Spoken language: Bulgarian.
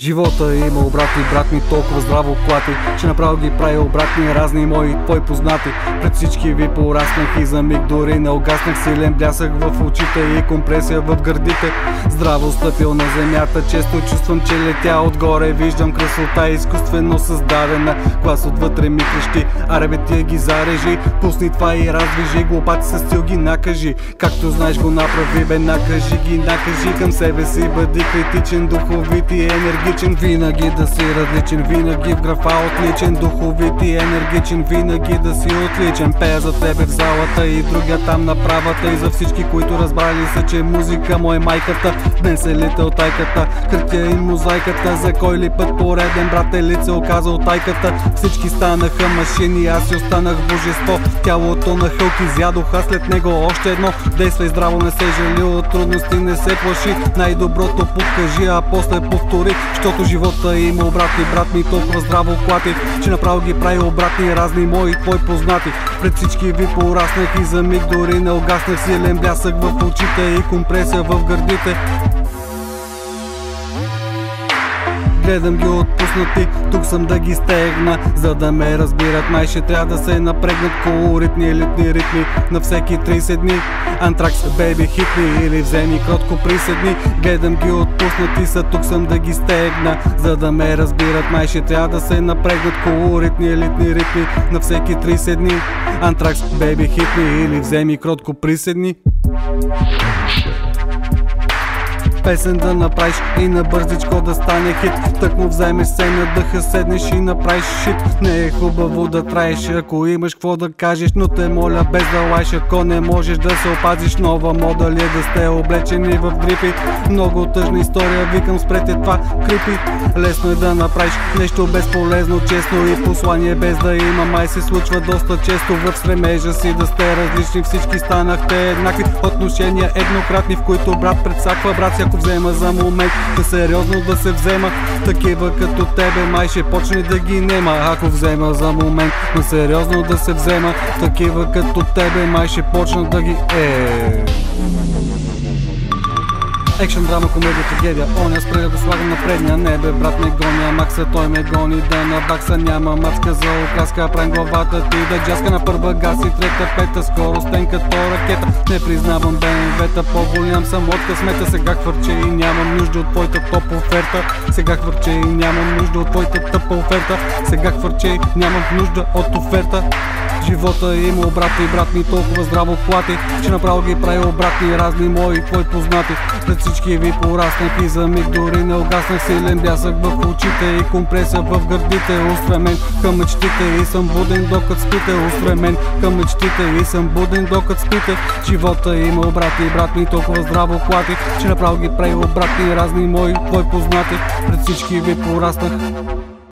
Живота е има обратни, брат ми толкова здраво клати Че направо ги прави обратни разни мои твои познати. Пред всички ви пораснах и за миг дори не огаснах Силен блясък в очите и компресия в гърдите. Здраво стъпил на земята, често чувствам, че летя отгоре. Виждам красота изкуствено създадена. Глас отвътре ми крещи, аре бе тия ги зарежи. Пусни това и раздвижи, глупаци с стил ги накажи. Както знаеш го направи бе, накажи ги, накажи към себе си. Бъди критичен, духовит и енергичен Винаги да си различен, винаги в графа отличен Духовит и енергичен, винаги да си отличен. Пея за тебе в залата и другия там на правата И за всички, които разбрали се, че музика му е майката. Днес е лита от тайката, хартия и мозайката За кой ли път пореден брат е лице оказа от тайката. Всички станаха машини, аз си останах божество. Тялото на Хълк изядоха след него още едно. Действай здраво, не се жали от трудности, не се плаши. Най-доброто покажи, а после повтори Щото живота има обратни, брат ми толкова здраво клати Че направо ги прави обратни разни мои твои познати. Пред всички ви пораснах и за миг дори не огаснах Силен блясък в очите и компресия в гърдите гледам ги отпуснати. Тук съм да ги стегна, за да ме разбират. Май ще трябва да се напрегнат колоритни елитни ритми На всеки 30 дни. Антракс, бейби, хитни или вземи кротко приседни Гледам ги отпуснати са, тук съм да ги стегна За да ме разбират, май ще трябва да се напрегнат колоритни елитни ритми На всеки 30 дни. Антракс, бейби, хитни или вземи кротко приседни песен да направиш и на бързичко да стане хит. Так му вземеш се на дъха, седнеш и направиш шит. Не е хубаво да траеш, ако имаш какво да кажеш Но те моля без да лайш, ако не можеш да се опазиш. Нова мода ли е да сте облечени в дрипи Много тъжна история, викам спрете това крипи. Лесно е да направиш нещо безполезно, честно и послание без да има Май се случва доста често. В стремежа си да сте различни Всички станахте еднакви. Отношения еднократни В които брат предсаква брат всяко ако взема за момент да сериозно да се взема. Такива като тебе май ще почне да ги нема. Ако взема за момент на сериозно да се взема. Такива като тебе май ще почна да ги е Екшен, драма, комедия, трагедия. Оня спре да го слагам на предния небе. Брат ме гоня, макса той ме гони. Да на бакса няма мацка за окраска. Правим главата ти да джаска на първа газ и трета пета Скоростен като ракета. Не признавам БМВ-та. По-голям съм от късмета. Сега хвърче и нямам нужда от твоята топ оферта. Сега хвърче и нямам нужда от твоята тъпа оферта. Сега хвърче и нямам нужда от оферта Живота е има обратни и брат ми толкова здраво плати Че направо ги прави обратни разни мои твои познати. Пред всички ви пораснах и за миг дори не огаснах Силен бясък в очите и компресия в гърдите. Устремен към мечтите и съм буден докато спите. Устремен към мечтите и съм буден докато спите. Живота има обратни и брат ми толкова здраво плати Че направо ги прави обратни разни мои твои познати. Пред всички ви пораснах